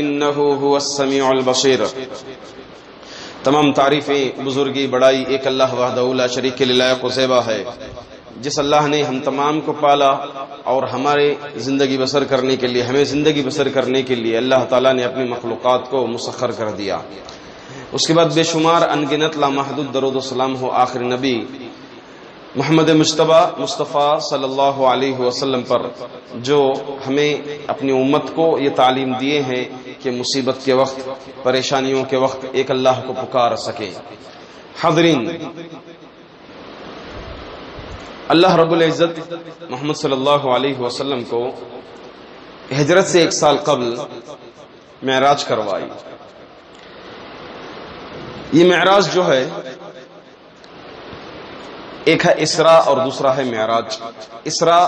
इन्नबीर तमाम तारीफ़ें बुजुर्गी बड़ाई, एक अल्लाह वहदउल्ला शरीक के लायक वसेबा है। जिस अल्लाह ने हम तमाम को पाला और हमारे ज़िंदगी बसर करने के लिए, हमें ज़िंदगी बसर करने के लिए अल्लाह ताला ने अपनी मखलूक़ात को मुसखर कर दिया। उसके बाद बेशुमार अनगिनत लामहदूद दरुदसलम हो आखिर नबी मोहम्मद मुशतबा मुस्तफ़ा सल्लल्लाहु अलैहि वसल्लम पर जो हमें अपनी उम्मत को ये तालीम दिए हैं कि मुसीबत के वक्त, परेशानियों के वक्त एक अल्लाह को पुकार सके। हाजरीन, अल्लाह रब्बुल इज़्ज़त मोहम्मद सल्लल्लाहु अलैहि वसल्लम को हिजरत से एक साल कबल महराज करवाई। ये महराज जो है एक है इसरा और दूसरा है महराज इसरा,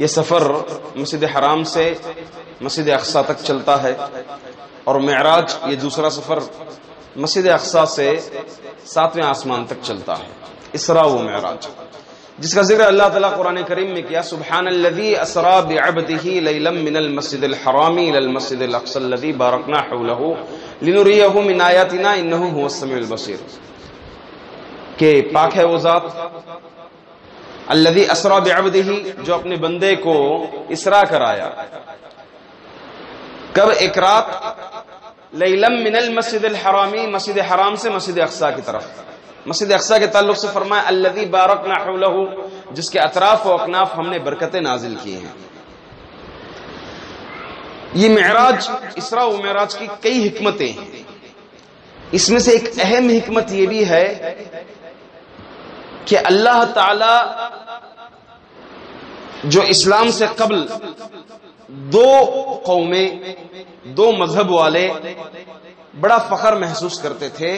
ये सफ़र मस्जिद हराम से मस्जिद अक्सा तक चलता है और महराज ये दूसरा सफ़र मस्जिद अक्सा से सातवें आसमान तक चलता है। इसरा वो महराज जिसका ज़िक्र अल्लाह ताला कुरान करीम में किया सुबहान अल्लज़ी असरा बिअब्दिही लैलम मिनल मस्जिदिल हरामी इलल मस्जिदिल अक्सा अल्लज़ी बारकना हौलहु लिनुरियहु मिन आयातिना इन्नहु हुवस समीउल बसीर। के पाक है वो जात। अल्लदी असरा बेअबदही, जो अपने बंदे को इसरा कराया। कब? एक रात, लैलम मिनल मस्जिद हरामी, मस्जिद हराम से मस्जिद अक्सा की तरफ़। मस्जिद अक्सा के ताल्लुक से फरमाया अल्लदी बारक नाहू जिसके अतराफ व अकनाफ हमने बरकतें नाजिल की हैं। ये महराज इसरा महराज की कई हिकमतें हैं। इसमें से एक अहम हिकमत यह भी है कि अल्लाह ताला जो इस्लाम से कबल दो कौमें, दो मज़हब वाले बड़ा फखर महसूस करते थे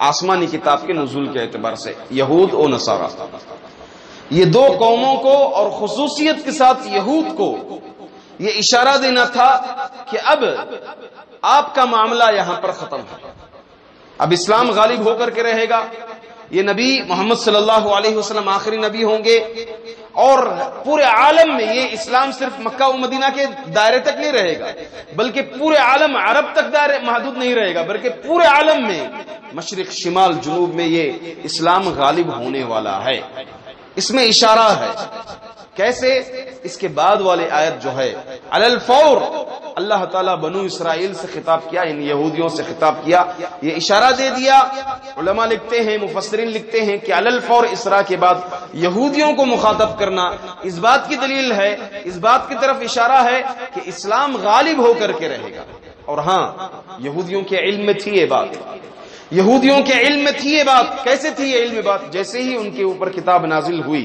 आसमानी किताब के नजूल के एतबार से, यहूद और नसारा। ये दो कौमों को और खसूसियत के साथ यहूद को ये इशारा देना था कि अब आपका मामला यहाँ पर खत्म है। अब इस्लाम गालिब होकर के रहेगा ये नबी मोहम्मद सल्लल्लाहु अलैहि वसल्लम आखिरी नबी होंगे। और पूरे आलम में ये इस्लाम सिर्फ़ मक्का व मदीना के दायरे तक नहीं रहेगा, बल्कि पूरे आलम अरब तक दायरे महदूद नहीं रहेगा, बल्कि पूरे आलम में, मशरक शिमाल जुनूब में ये इस्लाम गालिब होने वाला है। इसमें इशारा है, कैसे? इसके बाद वाले आयत जो है अलल फौर अल्लाह ताला बनु इसराइल से खिताब किया, इन यहूदियों से खिताब किया। ये इशारा दे दिया। लिखते हैं मुफसरिन लिखते हैं कि अलल फौर इसरा के बाद यहूदियों को मुखातब करना इस बात की दलील है, इस बात की तरफ़ इशारा है कि इस्लाम गालिब होकर के रहेगा। और हाँ यहूदियों के इल्म में थी ये बात। यहूदियों के इल्म में थी ये बात। कैसे थी ये इल्म बात? जैसे ही उनके ऊपर किताब नाजिल हुई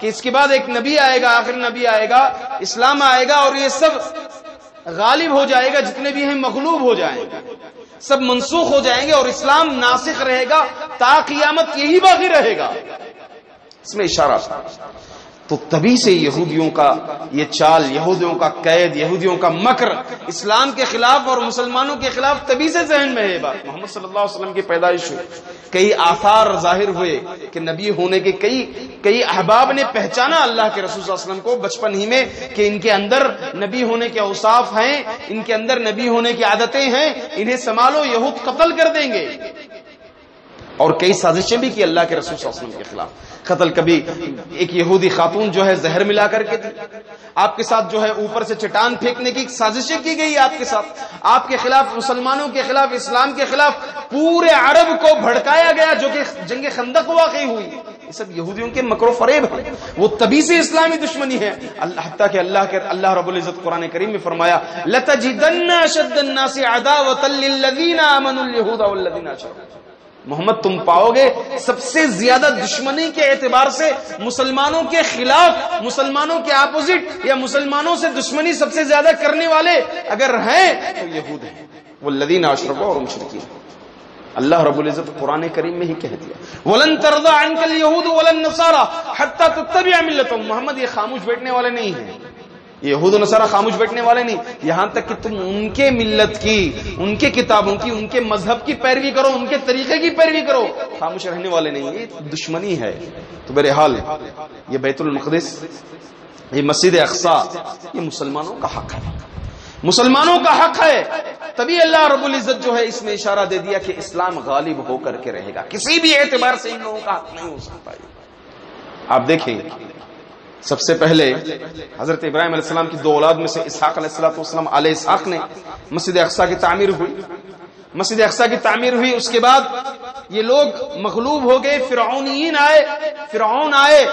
कि इसके बाद एक नबी आएगा, आखिर नबी आएगा, इस्लाम आएगा और ये सब गालिब हो जाएगा, जितने भी हैं मखलूब हो जाएँगे। सब मनसूख हो जाएँगे और इस्लाम नासिक रहेगा ताकियामत यही बाकी रहेगा। इसमें इशारा था। तो तभी से यहूदियों का ये चाल, यहूदियों का कैद, यहूदियों का मकर, इस्लाम के खिलाफ और मुसलमानों के खिलाफ तभी से जहन में है बात। मोहम्मद सल्लल्लाहु अलैहि वसल्लम की पैदाइश हुई। कई आसार ज़ाहिर हुए कि नबी होने के कई कई अहबाब ने पहचाना अल्लाह के रसूल वसल्लम को बचपन ही में कि इनके अंदर नबी होने के औसाफ हैं, इनके अंदर नबी होने की आदतें हैं, इन्हें संभालो, यहूद कत्ल कर देंगे। और कई साजिशें भी की अल्लाह के रसूल वसल्लम के खिलाफ। कत्ल कभी एक यहूदी खातून जो है जहर मिला करके दी आपके साथ जो है ऊपर से चटान फेंकने की साजिशें की गई आपके साथ। आपके खिलाफ, मुसलमानों के खिलाफ, इस्लाम के खिलाफ पूरे अरब को भड़काया गया जो कि जंग खंदक वाकई हुई। ये सब यहूदियों के मकरो फरेब है। वो तभी से इस्लामी दुश्मनी है। अल्लाह के अल्लाह के, अल्लाह रब्बुल इज़्ज़त कुरान करीम में फरमाया, लतजिदन्ना अशद्दन्नासि अदावतल लिल्लज़ीना आमनुल यहूदा वल्लज़ीना अशरकू मोहम्मद, तुम पाओगे? सबसे ज़्यादा दुश्मनी के एतबार से मुसलमानों के खिलाफ, मुसलमानों के अपोजिट या मुसलमानों से दुश्मनी सबसे ज़्यादा करने वाले अगर हैं तो यहूद हैं। वो लदीन आशरफ और मुशरकी अल्लाह रब्बुल इज़्ज़त कुरान करीम में ही कह दिया। वलन तरदा अनकल यहूद वलन नसारा हत्ता तुत्तबिअ मिल्लतुम। मोहम्मद, ये खामोश बैठने वाले नहीं हैं। यहूद नसारा खामोश बैठने वाले नहीं। यहाँ तक कि तुम उनके मिल्लत की, उनके किताबों की, उनके मज़हब की पैरवी करो, उनके तरीके की पैरवी करो। खामोश रहने वाले नहीं, ये दुश्मनी है। तो मेरे हाल ये बैतुल मकदस, ये मस्जिद अक्सा, ये मुसलमानों का हक है। मुसलमानों का हक है। तभी अल्लाह रबुल इज़्ज़त जो है इसमें इशारा दे दिया कि इस्लाम गालिब होकर के रहेगा। किसी भी एतबार से इन लोगों का हक नहीं हो सकता। आप देखें सबसे पहले हज़रत इब्राहिम सलाम की दो औलाद में से इसहाक सलाम आल इसहाक ने मस्जिद अक्सा की तामीर हुई। मस्जिद अक्सा की तामीर हुई, उसके बाद ये लोग मखलूब हो गए फिरौनीन आए, फिरौन आए,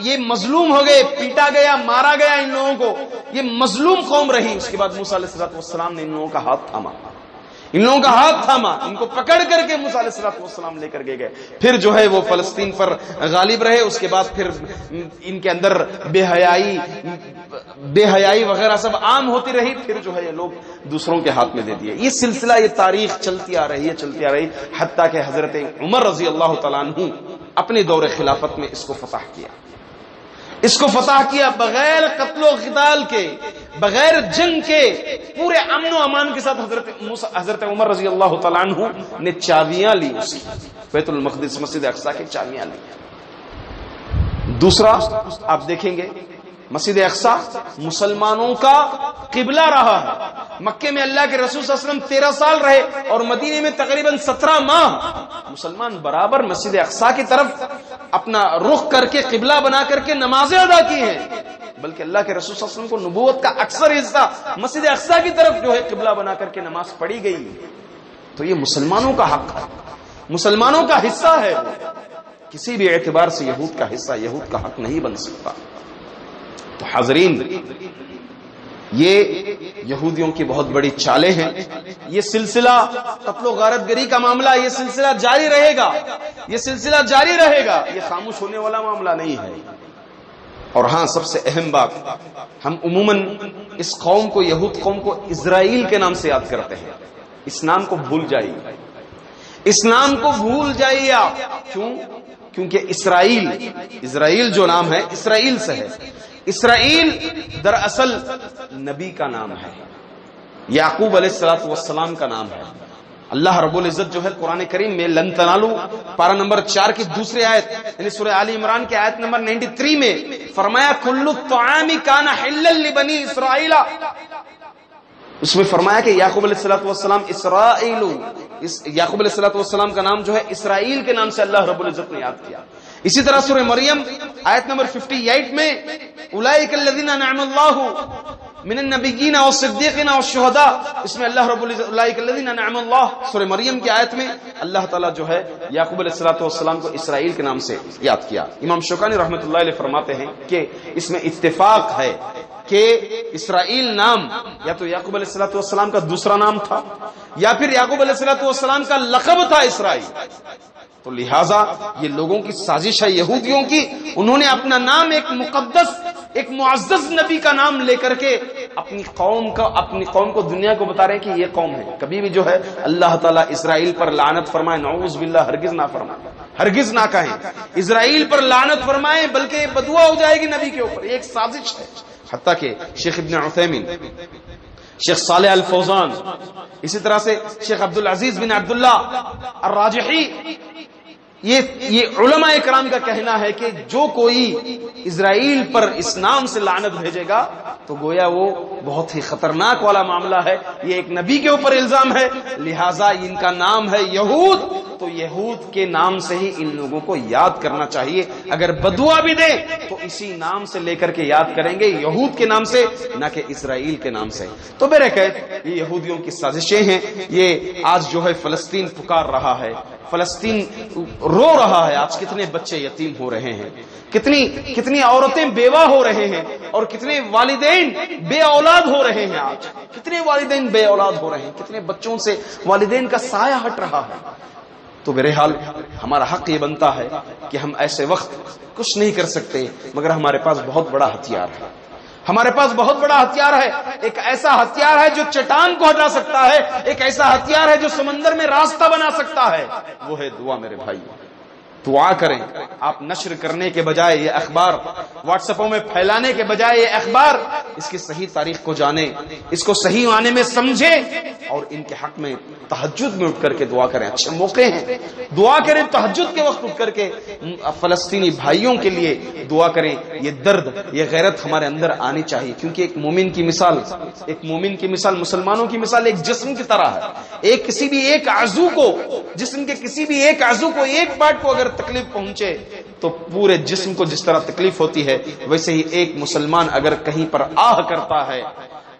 ये मजलूम हो गए, पीटा गया, मारा गया इन लोगों को। ये मजलूम कौम रही, उसके बाद मूसा ने इन लोगों का हाथ थामा। इन लोगों का हाथ थामा। इनको पकड़ करके मूसलाम लेकर के गए। फिर जो है वो फलस्तीन पर गालिब रहे, उसके बाद फिर इनके अंदर बेहयाई बेहयाई वगैरह सब आम होती रही, फिर जो है ये लोग दूसरों के हाथ में दे दिए। ये सिलसिला, ये तारीख चलती आ रही है, चलती आ रही। हत्या के हज़रत उमर रज़ी अल्लाह तु अपने दौरे खिलाफत में इसको फतह किया। इसको फतह किया बगैर कत्लो कताल के, बगैर जंग के, पूरे अमनो अमान के साथ हज़रत हज़रत उमर रज़ी अल्लाह तु ने चाबियाँ ली उसकी। बैतुल मकदस मस्जिद अक्सा की चाबियाँ ली। दूसरा, आप देखेंगे मस्जिद अक्सा मुसलमानों का किबला रहा है। मक्के में अल्लाह के रसूल असलम तेरह साल रहे और मदीने में तकरीबन सत्रह माह मुसलमान बराबर मस्जिद अक्सा की तरफ़ अपना रुख करके, किबला बना करके नमाजें अदा की हैं। बल्कि अल्लाह के रसूल को नबूत का अक्सर हिस्सा मस्जिद अक्सा की तरफ़ जो है किबला बना करके नमाज़ पढ़ी गई। तो ये मुसलमानों का हक है। मुसलमानों का हिस्सा है। किसी भी एतबार से यहूद का हिस्सा यहूद का हक नहीं बन सकता। तो हाजरीन, ये यहूदियों की बहुत बड़ी चालें हैं। ये सिलसिला कत्लो गारतगरी का मामला, ये सिलसिला जारी रहेगा। ये सिलसिला जारी रहेगा। ये खामोश होने वाला मामला नहीं है। और हाँ सबसे अहम बात, हम उमूमन इस कौम को, यहूद कौम को इसराइल के नाम से याद करते हैं। इस नाम को भूल जाइए। इस नाम को भूल जाइए आप। क्यों? क्योंकि इसराइल इसराइल जो नाम है इसराइल से है। इसराइल दरअसल नबी का नाम है। याकूब अलैहिस्सलाम का नाम है। अल्लाह रब्बुल इज़्ज़त जो है कुरान करीम में लन तनालू पारा नंबर चार की दूसरी आयत, यानी सूरह आली इमरान की आयत नंबर 93 में फरमाया, कुल्लु तआमी काना हिल्लल बनी इसराइला। उसमें फरमाया कि याकूब अलैहिस्सलाम इसराइलु। इस याकूब अलैहिस्सलाम का नाम जो है इसराइल के नाम से अल्लाह रब्बुल इज़्ज़त ने याद किया। इसी तरह सूर्य मरियम आयत नंबर 58 में शुहदा इसमें अल्लाह नअमल्लाह सूर्य मरियम की आयत में अल्लाह ताला जो है याकूब अलैहिस्सलाम को इसराइल के नाम से याद किया इमाम शौकानी रहमतुल्लाह अलैह फरमाते हैं कि इसमें इत्तेफाक है कि इसराइल नाम या तो याकूब अलैहिस्सलाम का दूसरा नाम था या फिर याकूब अलैहिस्सलाम का लकब था इसराइल तो लिहाजा ये लोगों की साजिश है यहूदियों की उन्होंने अपना नाम एक मुकद्दस एक मुआजज नबी का नाम लेकर के अपनी कौम का, अपनी कौम को, दुनिया को बता रहे हैं कि ये कौम है। कभी भी जो है, अल्लाह ताला इसराइल पर लानत फरमाए नौज बिल्ला हरगिज ना फरमाए, हरगिज ना कहें। इसराइल पर लानत फरमाए, बल्कि बदुआ हो जाएगी नबी के ऊपर। एक साजिश है। हत्या के शेख इब्न उथैमीन, शेख साले अल फौजान इसी तरह से शेख अब्दुल अज़ीज़ बिन अब्दुल्ला राजही ये ये उलमा कराम का कहना है कि जो कोई इसराइल पर इस नाम से लानत भेजेगा तो गोया वो बहुत ही खतरनाक वाला मामला है। ये एक नबी के ऊपर इल्ज़ाम है, लिहाजा इनका नाम है यहूद। तो यहूद के नाम से ही इन लोगों को याद करना चाहिए। अगर बदुआ भी दे तो इसी नाम से लेकर के याद करेंगे, यहूद के नाम से, न कि इसराइल के नाम से। तो मेरे कैद ये यहूदियों की साजिशें हैं। ये आज जो है फलस्तीन पुकार रहा है। फलस्तीन रो रहा है। आज कितने बच्चे यतीम हो रहे हैं। कितनी कितनी औरतें बेवा हो रहे हैं और कितने वालिदेन बे औलाद हो रहे हैं आज। कितने वालिदेन बे औलाद हो रहे हैं। कितने बच्चों से वालिदेन का साया हट रहा है। तो मेरे हाल, हमारा हक ये बनता है कि हम ऐसे वक्त कुछ नहीं कर सकते, मगर हमारे पास बहुत बड़ा हथियार है। हमारे पास बहुत बड़ा हथियार है। एक ऐसा हथियार है जो चट्टान को हटा सकता है। एक ऐसा हथियार है जो समंदर में रास्ता बना सकता है। वो है दुआ मेरे भाई। दुआ करें। आप नश्र करने के बजाय ये अखबार, व्हाट्सएपों में फैलाने के बजाय ये अखबार इसकी सही तारीख को जाने, इसको सही माने में समझे और इनके हक में तहजद में उठ करके दुआ करें। अच्छे मौके हैं। दुआ करें तहजद के वक्त उठ करके फलस्तीनी भाइयों के लिए दुआ करें। ये दर्द, ये गैरत हमारे अंदर आनी चाहिए। क्योंकि एक मोमिन की मिसाल, एक मोमिन की मिसाल मुसलमानों की मिसाल एक जिस्म की तरह है। एक किसी भी एक आजू को, जिसम के किसी भी एक आजू को एक पार्ट को अगर तकलीफ़ पहुँचे तो पूरे जिस्म को जिस तरह तकलीफ़ होती है, वैसे ही एक मुसलमान अगर कहीं पर आह करता है,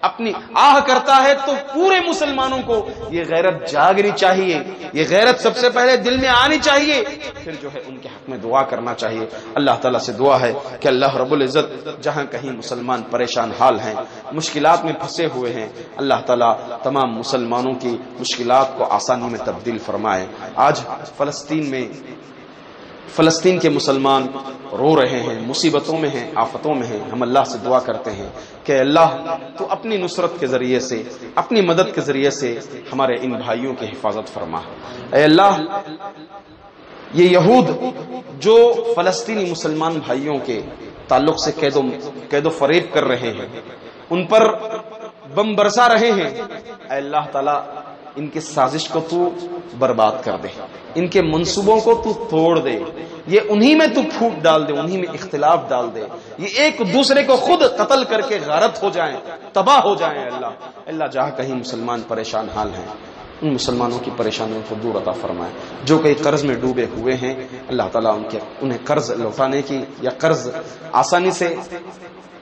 अपनी आह करता है तो पूरे मुसलमानों को ये गैरत जागनी चाहिए, ये गैरत सबसे पहले दिल में आनी चाहिए, फिर जो है उनके हक में दुआ करना चाहिए। अल्लाह ताला से दुआ है कि अल्लाह रब्बुल इज़्ज़त जहाँ कहीं मुसलमान परेशान हाल हैं, मुश्किलात में फंसे हुए हैं, अल्लाह ताला तमाम मुसलमानों की मुश्किलात को आसानी में तब्दील फरमाए। आज फलस्तीन में फलस्तीन के मुसलमान रो रहे हैं, मुसीबतों में हैं, आफतों में हैं। हम अल्लाह से दुआ करते हैं कि अल्लाह तो अपनी नुसरत के ज़रिए से, अपनी मदद के ज़रिए से हमारे इन भाइयों की हिफाजत फरमा। अल्लाह, ये यहूद जो फलस्तीनी मुसलमान भाइयों के ताल्लुक से कैदो कैदो फरेब कर रहे हैं, उन पर बम बरसा रहे हैं। अल्लाह ताला इनकी साजिश को तू बर्बाद कर दे। इनके मंसूबों को तू तोड़ दे। ये उन्हीं में तू फूट डाल दे, उन्हीं में इख्तिलाफ डाल दे। ये एक दूसरे को खुद कत्ल करके गारत हो जाए, तबाह हो जाए, अल्लाह। अल्लाह, जहाँ कहीं मुसलमान परेशान हाल हैं, उन मुसलमानों की परेशानियों को दूर अता फरमाए। जो कई कर्ज में डूबे हुए हैं, अल्लाह ताला उनके, उन्हें कर्ज लौटाने की या कर्ज आसानी से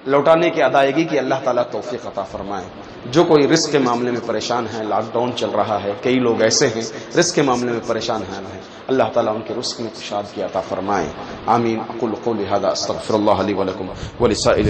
लौटाने की अदायगी की अल्लाह ताला तौफीक अता फरमाए। जो कोई रिस्क के मामले में परेशान है लॉकडाउन चल रहा है, कई लोग ऐसे हैं, रिस्क के मामले में परेशान हैं, है। अल्लाह ताला उनके रिस्क में कुशाद की अता फरमाए। आमीन। अकुल क़ौली हदा, अस्तगफिरुल्लाह व लकुम। व